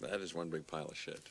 that is one big pile of shit.